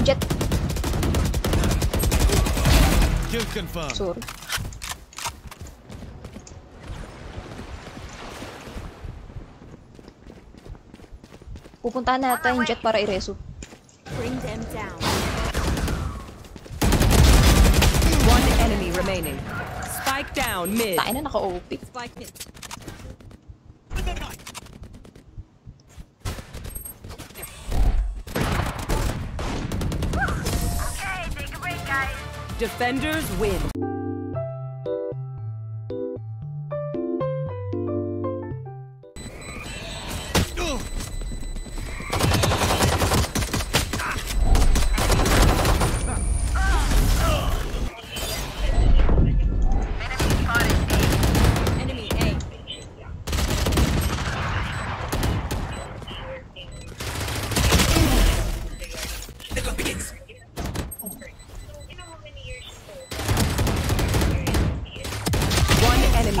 Jet. Kill confirmed. Sorry. Pupuntahan natin yung jet para i-reso. Bring them down. One enemy remaining. Spike down mid. Tain na naka-OP. Spike mid. Defenders win.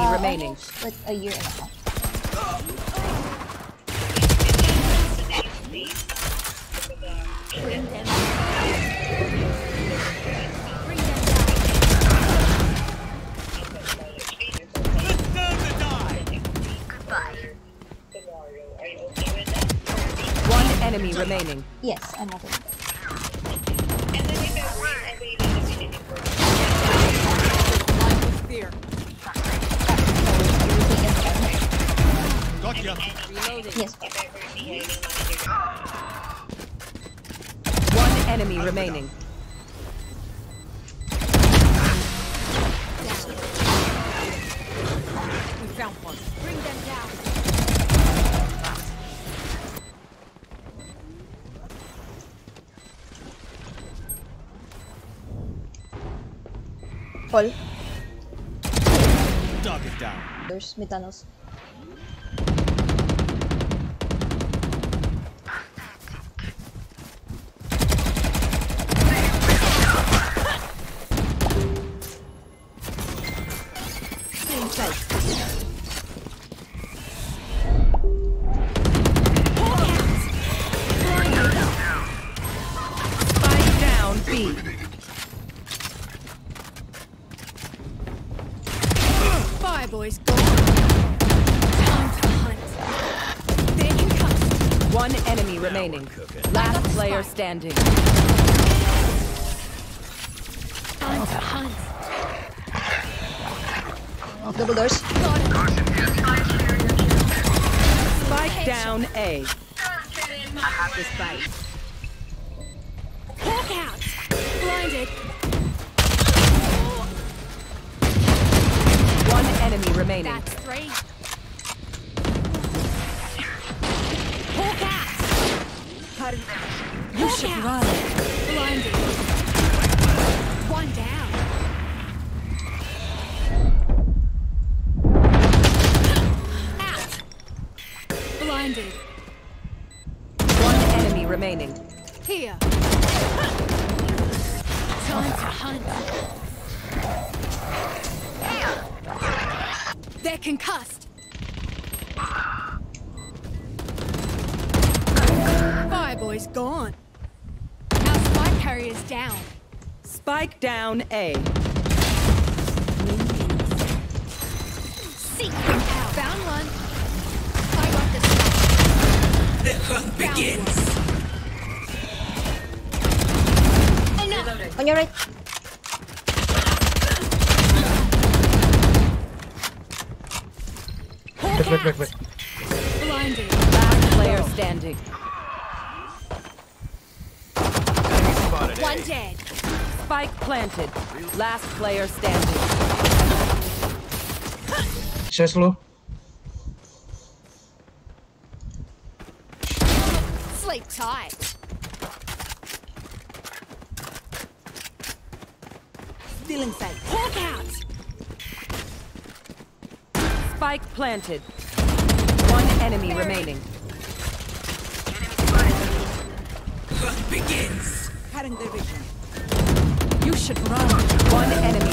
Enemy Uh, remaining. Like a year and a half. Bring them down. Bring them down. One enemy remaining. Yes, I'm okay One enemy remaining. We found one. Bring them down. Paul, Target down. there's may tunnels. Spike down B. Fire boys, go. Time to hunt. They can come. One enemy remaining. Last player standing. Time to hunt. Double doors. Spike down A. The spike. Hawk out. Blinded. One enemy remaining. That's three. Hawk out. You should run. Blinded. One down. Remaining. Here. Time to hunt. They're concussed. Fireboy's gone. Our spike carrier's down. Spike down A. On your right. Hawk out. Blinded. Last player standing. One dead. Spike planted. Last player standing. Siya slow. Sleep tight. Stealing sight. Hawk out. Spike planted. One enemy remaining. Cutting their vision. You should run. One enemy